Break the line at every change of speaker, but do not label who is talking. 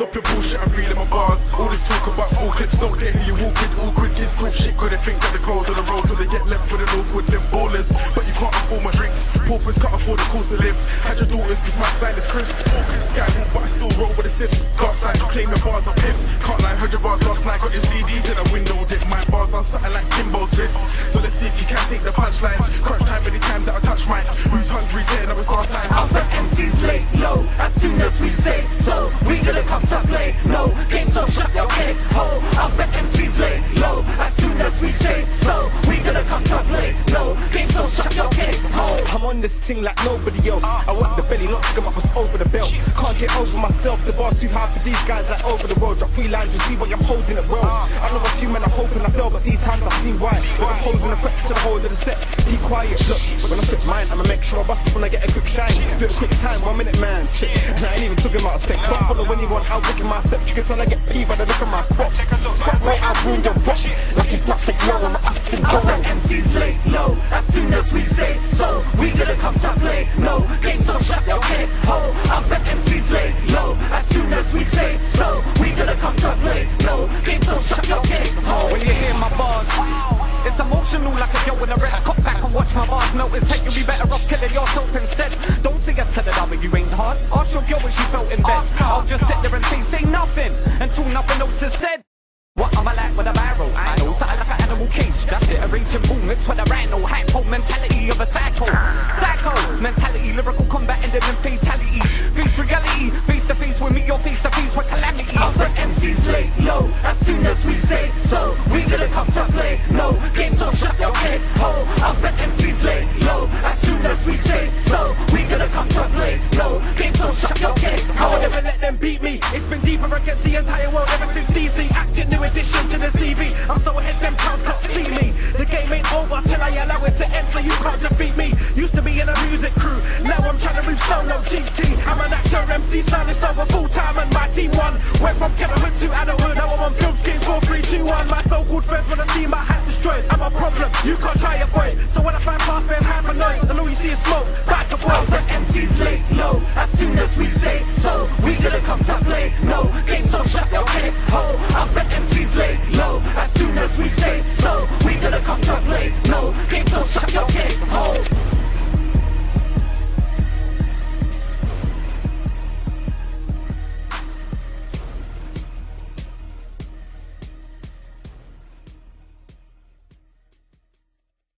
Drop your bullshit, I'm reading my bars. All this talk about full clips, don't care who you walk with. Awkward kids talk shit, cause they think that the cold on the road till they get left with an awkward limp ballers. But you can't afford my drinks. Paupers can't afford the cost to live. Had your daughters, cause my style is Chris. Skyhook, but I still roll with the sips. Dark side, you claim your bars are pimp. Can't lie, heard your bars last night, got your CD to the window. Dip my bars on something like Kimbo's fist. So let's see if you can take the punchlines. Crunch time anytime that I touch mine. Who's hungry's here, it's our
on this thing like nobody else. I want the belly, not to come up us over the belt. Can't get over myself, the bar's too high for these guys like over the road. Drop three lines, you see what I'm holding it well. I know a few men are hoping I fail, but these times I've seen why. With the holes in the effect to the whole of the set. Be quiet, look, when I spit mine, I'ma make sure I bust when I get a quick shine. Do it quick time, one minute man. And I ain't even talking about sex. Don't follow anyone out looking my steps. You can tell I get peeved by the look of my crops. Fuck right, I ruin your rock. Like it's nothing, no, I'm
Other
going.
MCs late low
a girl in a red. Cop back and watch my bars melt and take. You'll be better off killing yourself instead. Don't say yes to the W, you ain't hard. I'll show girl when she felt in bed. I'll just sit there and say, say nothing until nothing else is said. What am I like with a barrel? I know something like an animal cage. That's it, a raging. It's what I ran. No hypo mentality of a psycho. Psycho mentality, lyrical combat ended in fatality. Face reality, face to face with me, or face to face with calamity.
Other MCs late low as soon as we say so.
It's been deeper against the entire world ever since DC. Acting new addition to the CV. I'm so ahead, them clowns can't see me. The game ain't over till I allow it to end, so you can't defeat me. Used to be in a music crew, now I'm trying to move solo GT. I'm an actor, MC, son, it's over full time, and my team won. Went from ghettohood to adulthood, now I'm on film screens 4, 3, 2, 1. My so called friends wanna see my hat destroyed. I'm a problem, you can't try avoid. So when I find past have a noise, and all you see is smoke. Back the
Other
boys.
MCs late low as soon as we say so. We gonna come to no game, so shut your head, ho. I'm back